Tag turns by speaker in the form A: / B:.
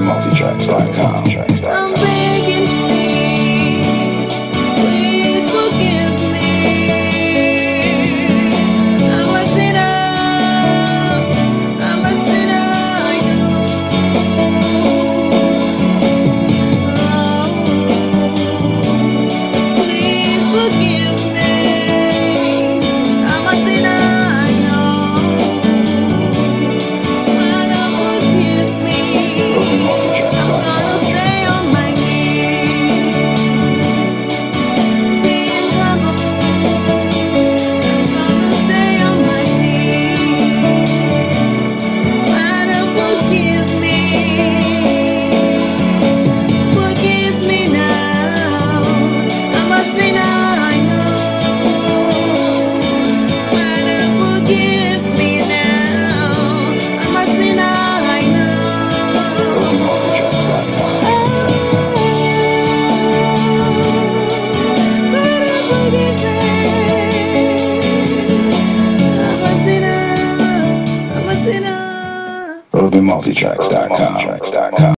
A: Multitracks.com.
B: UrbanMultitracks.com.